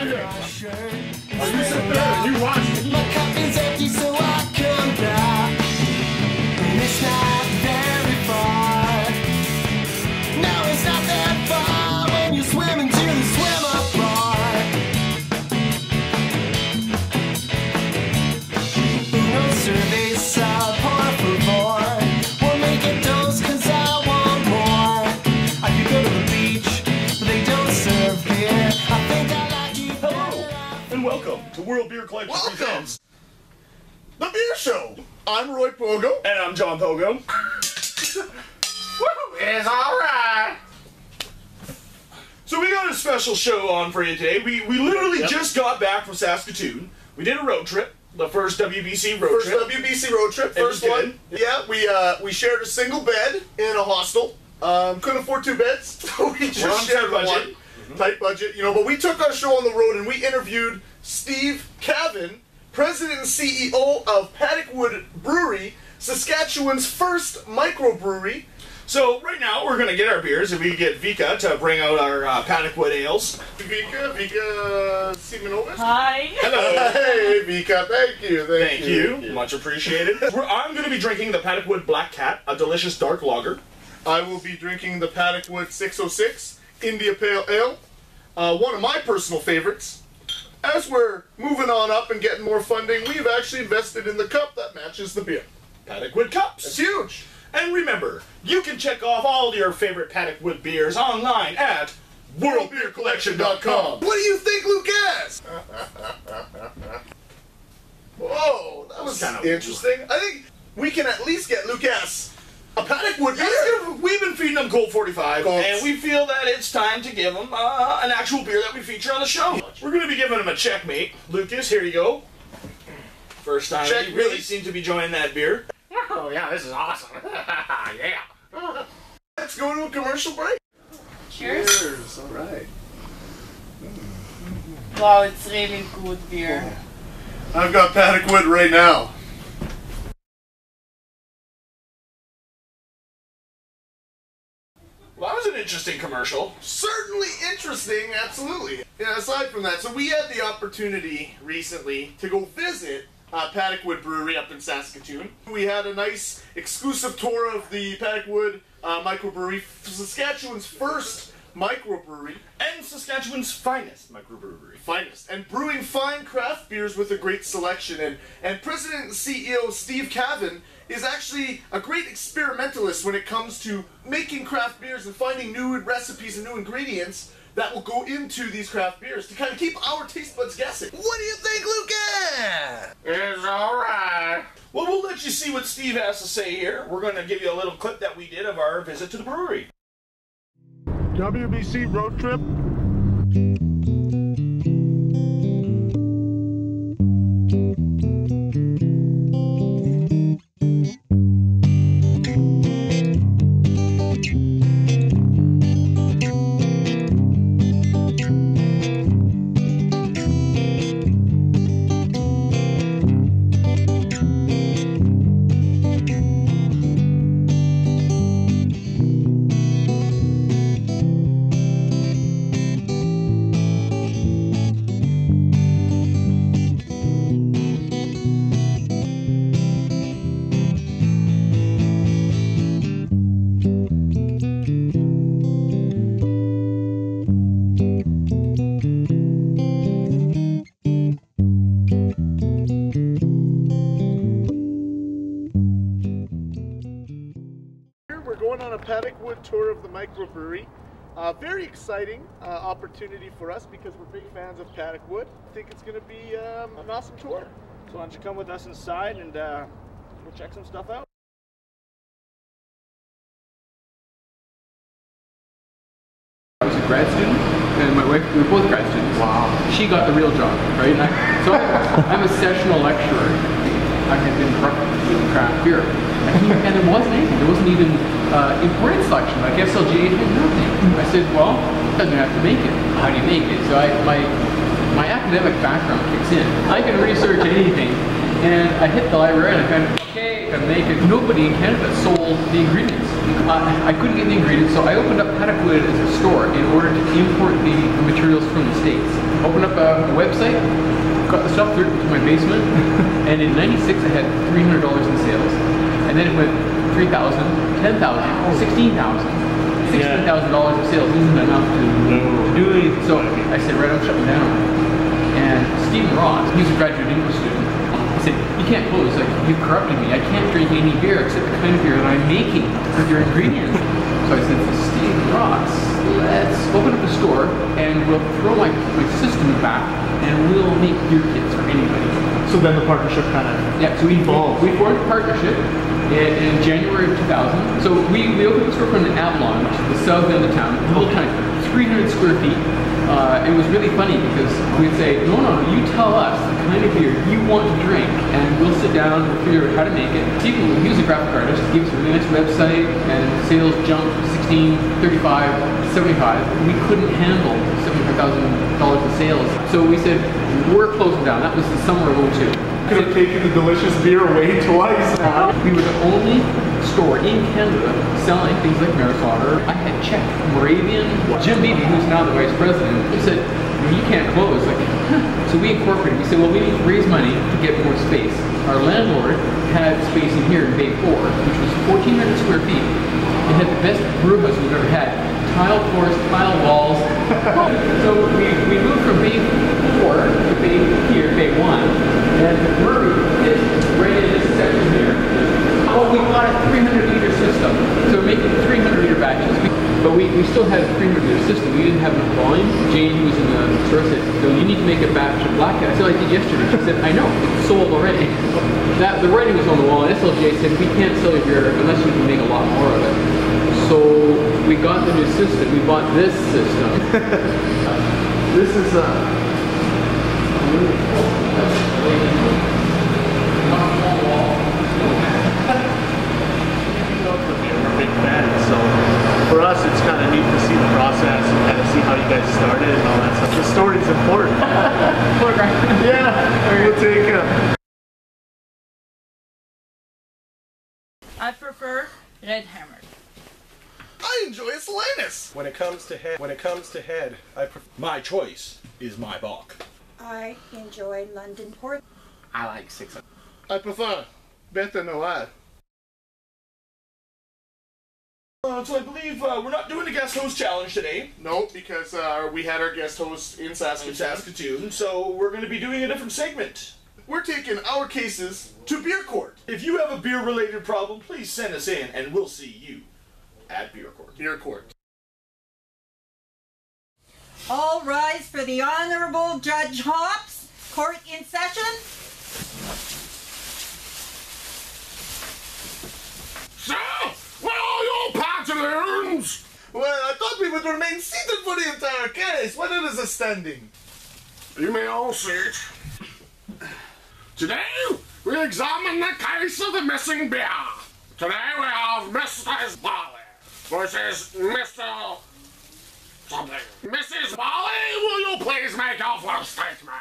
Oh, you you watch World Beer Collection Welcome. The Beer Show. I'm Roy Pogo. And I'm John Pogo. It's alright. So we got a special show on for you today. We we literally Yep. just got back from Saskatoon. We did a road trip, the first WBC road First trip. WBC road trip, first one. Yeah, we uh we shared a single bed in a hostel. Um, couldn't afford two beds, so we just shared budget. one. Tight budget, you know. But we took our show on the road and we interviewed Steve Cavin, president and CEO of Paddock Wood Brewery, Saskatchewan's first microbrewery. So right now we're gonna get our beers, and we get Vika to bring out our uh, Paddock Wood ales. Vika, Vika Semenovich. Hi. Hello. Hey, Vika, thank you, thank, Thank you. Much appreciated. I'm going to be drinking the Paddock Wood Black Cat, a delicious dark lager. I will be drinking the Paddock Wood 606 India Pale Ale, uh, one of my personal favorites. As we're moving on up and getting more funding, we've actually invested in the cup that matches the beer. Paddock Wood cups. It's huge. And remember, you can check off all your favorite Paddock Wood beers online at worldbeercollection.com. What do you think, Lucas? Whoa, that was kinda- interesting. I think we can at least get Lucas a Paddock Wood beer. We've been feeding them Colt 45, Colts. and we feel that it's time to give them uh, an actual beer that we feature on the show. We're going to be giving them a Czech Mate. Lucas, here you go. First time Czech Mate. you really seem to be enjoying that beer. Oh yeah, this is awesome. yeah. Let's go to a commercial break. Cheers. Cheers. All right. Wow, it's really good beer. I've got Paddock Wood right now. Well, that was an interesting commercial. certainly interesting, absolutely. Yeah, aside from that, so we had the opportunity recently to go visit uh, Paddock Wood Brewery up in Saskatoon. We had a nice exclusive tour of the Paddock Wood uh, microbrewery, Saskatchewan's first microbrewery, And Saskatchewan's finest microbrewery. finest, and brewing fine craft beers with a great selection. And, and President and CEO Steve Cavin is actually a great experimentalist when it comes to making craft beers and finding new recipes and new ingredients that will go into these craft beers to kind of keep our taste buds guessing. What do you think, Lucas? It's alright. Well, we'll let you see what Steve has to say here. We're going to give you a little clip that we did of our visit to the brewery. WBC road trip. Microbrewery. Uh, very exciting uh, opportunity for us because we're big fans of Paddock Wood. I think it's going to be um, an awesome tour. So why don't you come with us inside and uh, we'll check some stuff out. I was a grad student, and my wife, we were both grad students. Wow. She got the real job, right? I, so I'm a sessional lecturer. I had been craft beer. And, there wasn't anything. There wasn't even uh, imported selection. Like SLG had nothing. I said, well, doesn't have to make it. How do you make it? So I, my, my academic background kicks in. I can research anything. And I hit the library and I kind of, okay, I make it. Nobody in Canada sold the ingredients. I, I couldn't get the ingredients, so I opened up Wood as a store in order to import the, the materials from the States. Opened up a, a website, got the stuff through to my basement, and in 96 I had $300 in sales. And then it went 3,000, 10,000, 16,000. $16,000 of sales isn't enough to, to do anything. So I said, right, I'm shutting down. And Stephen Ross, he's a graduate English student. Said, you can't close, like, you've corrupted me. I can't drink any beer except the kind of beer that I'm making with your ingredients. So I said to Stephen Ross, let's open up a store and we'll throw my, my system back and we'll make beer kits for anybody. So then the partnership kind of Yeah, so we, Evolved. we formed a partnership in, in January of 2000. So we, we opened a storefront in Avalon, which is the south end of town, little tiny, 300 square feet. Uh, it was really funny because we'd say, no, no, you tell us the kind of beer you want to drink, and we'll sit down and figure out how to make it. Stephen, he was a graphic artist, he gives us a really nice website, and sales jumped 16, 35, 75. We couldn't handle $75,000 in sales. So we said, we're closing down. That was the summer of 02. could have taken the delicious beer away twice now. We were the only store in Canada selling things like Maris Otter. I had Czech, Moravian. Jim Beebe, who's now the vice president, he said, you can't close. Like, so we incorporated. We said, well, we need to raise money to get more space. Our landlord had space in here in Bay 4, which was 1,400 square feet. It had the best brew house we've ever had. Tile floors, tile walls. so we, we moved from Bay 4 to Bay here, Bay 1. And brewery is right in this section here. Well, we got a 300 liter system. So we're making 300 liter batches. But we, we still had a 300 liter system. We didn't have enough volume. Jane, who was in the store, said, so you need to make a batch of black. I said, I did yesterday. She said, I know, it's sold already. That The writing was on the wall. And SLJ said, we can't sell your beer unless you can make a lot more of it. So we got the new system. We bought this system. This is uh, we're big fans, so for us it's kind of neat to see the process and kind of see how you guys started and all that stuff. The story's important. yeah, we'll take it. I prefer red hammer. I enjoy a Salinas. When it comes to head, when it comes to head, I prefer. My choice is Mai Bock. I enjoy London Port. I like six. I prefer better Noir. Uh, so I believe uh, we're not doing the guest host challenge today No, because uh, we had our guest host in in Saskatoon. Saskatoon, so we're going to be doing a different segment. We're taking our cases to beer court. If you have a beer related problem, please send us in and we'll see you at Beer Court. Beer court. All rise for the Honorable Judge Hops. Court in session. So, where are your pantaloons? Well, I thought we would remain seated for the entire case. Why not as a standing? You may all sit. Today, we examine the case of the missing beer. Today, we have Mr. Barley versus Mr. Something. Mrs. Molly, will you please make your first statement?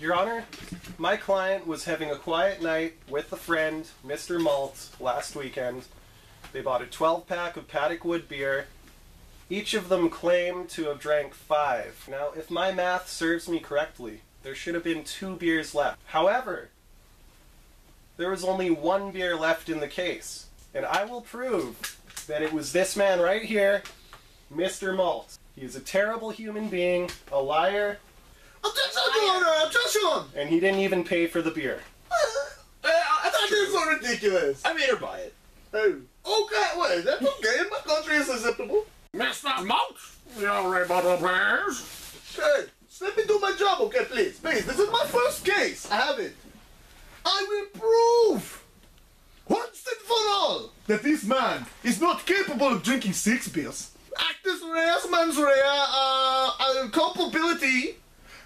Your Honor, my client was having a quiet night with a friend, Mr. Malt, last weekend. They bought a 12 pack of Paddock Wood beer. Each of them claimed to have drank five. Now, if my math serves me correctly, there should have been two beers left. However, there was only one beer left in the case. And I will prove that it was this man right here, Mr. Malt. He is a terrible human being, a liar, Objection, Your Honor! Objection! and he didn't even pay for the beer. Uh, I thought this was so ridiculous. I made her buy it. Oh, okay, well, that's okay. In my country, it's acceptable. Mr. Malt, your rebuttal, please. Okay, so let me do my job, okay, please. Please, this is my first case. I have it. I will prove, once and for all, that this man is not capable of drinking six beers. Actus reus mens rea, uh, uh, culpability.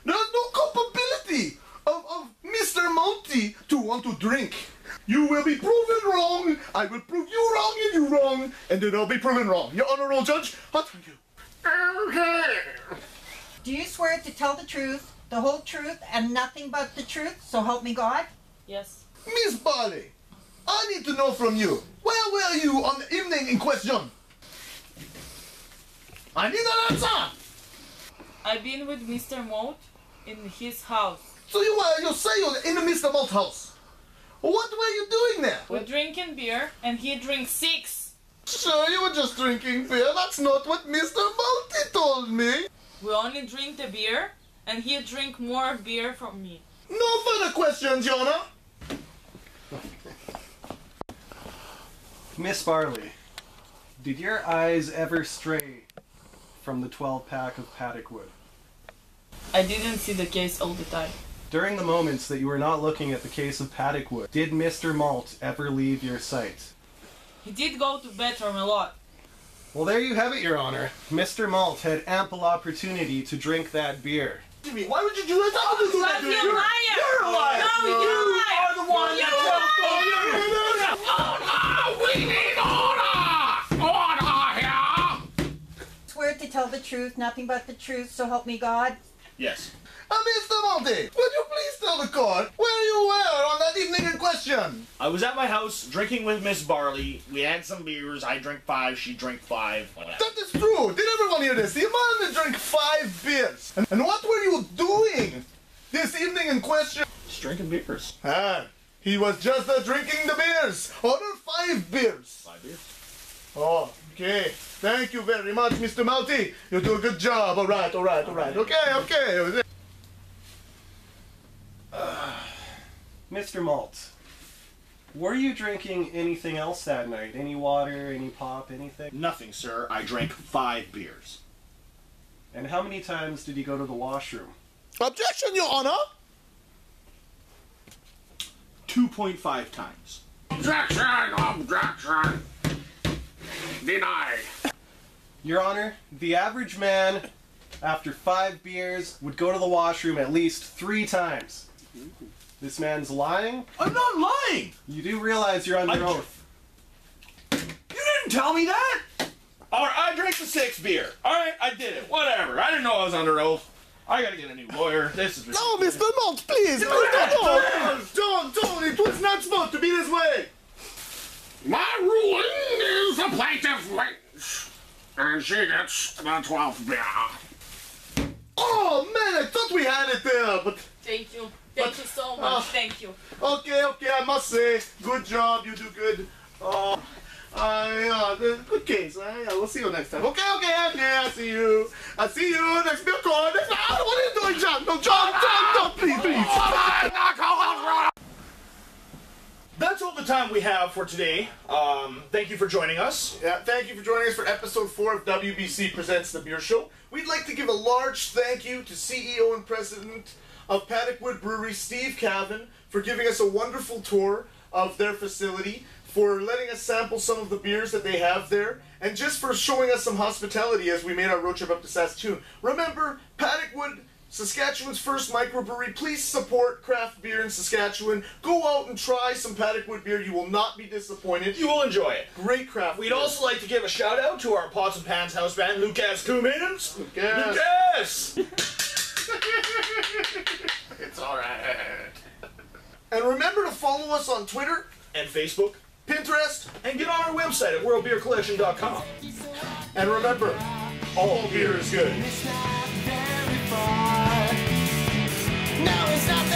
There's no culpability of, of Mr. Monty to want to drink. You will be proven wrong. I will prove you wrong and you wrong, and then I'll be proven wrong. Your honorable judge, I thank you. Okay. Do you swear to tell the truth, the whole truth, and nothing but the truth? So help me God. Yes. Miss Barley, I need to know from you. Where were you on the evening in question? I need an answer. I've been with Mr. Moat in his house. So you were, you say you're in the Mr. Malt house. What were you doing there? We're drinking beer and he drinks six. Sure, you were just drinking beer. That's not what Mr. Malty told me. We only drink the beer and he drink more beer from me. No further questions, Your Honor. Miss Barley, did your eyes ever stray from the 12 pack of Paddock Wood? I didn't see the case all the time. During the moments that you were not looking at the case of Paddock Wood, did Mr. Malt ever leave your sight? He did go to bedroom a lot. Well, there you have it, Your Honor. Mr. Malt had ample opportunity to drink that beer. Why would you do that? How would you do that? You're a liar! You're a liar! No, you're a You are the one You're that a tell the truth, nothing but the truth, so help me God. Yes. Uh, Mr. Malty, would you please tell the court where you were on that evening in question? I was at my house drinking with Miss Barley. We had some beers. I drank five. She drank five. Whatever. That is true. Did everyone hear this? The man drank five beers. And, and what were you doing this evening in question? Just drinking beers. Ah, he was just uh, drinking the beers. Order five beers. Five beers. Oh, okay. Thank you very much, Mr. Malty. You do a good job. All right, all right, all right. Okay, okay. Mr. Malt, were you drinking anything else that night? Any water, any pop, anything? Nothing, sir. I drank five beers. And how many times did you go to the washroom? Objection, Your Honor. 2.5 times. Objection! Objection! Denied. Your Honor, the average man, after five beers, would go to the washroom at least three times. This man's lying. I'm not lying. You do realize you're under I- oath. You didn't tell me that. All right, I drank the sixth beer. All right, I did it. Whatever. I didn't know I was under oath. I gotta get a new lawyer. This is No, Mr. Malt, please, please don't, don't, don't, don't. It was not supposed to be this way. My ruling is the plaintiff wins. And she gets the 12th beer. Oh man, I thought we had it there, but Thank you. Thank But- you so much. Ah. Thank you. okay, okay. I must say, good job. You do good. Oh, I uh, the- good case. Uh, yeah, we'll see you next time. Okay, okay, okay. I see you. I see you next beer court. Next, ah, what are you doing, John? No, John, John, no, please, please. That's all the time we have for today. Um, thank you for joining us. Yeah, thank you for joining us for episode four of WBC Presents the Beer Show. We'd like to give a large thank you to CEO and President of Paddock Wood Brewery, Steve Cavin, for giving us a wonderful tour of their facility, for letting us sample some of the beers that they have there, and just for showing us some hospitality as we made our road trip up to Saskatoon. Remember, Paddock Wood Saskatchewan's first microbrewery. Please support craft beer in Saskatchewan. Go out and try some Paddock Wood beer. You will not be disappointed. You will enjoy it. Great craft We'd beer. also like to give a shout out to our Pots and Pans house band, Lucas Cummings. Lucas. Lucas! It's alright. And remember to follow us on Twitter, and Facebook, Pinterest, and get on our website at worldbeercollection.com. and remember, all beer is good. now. It's not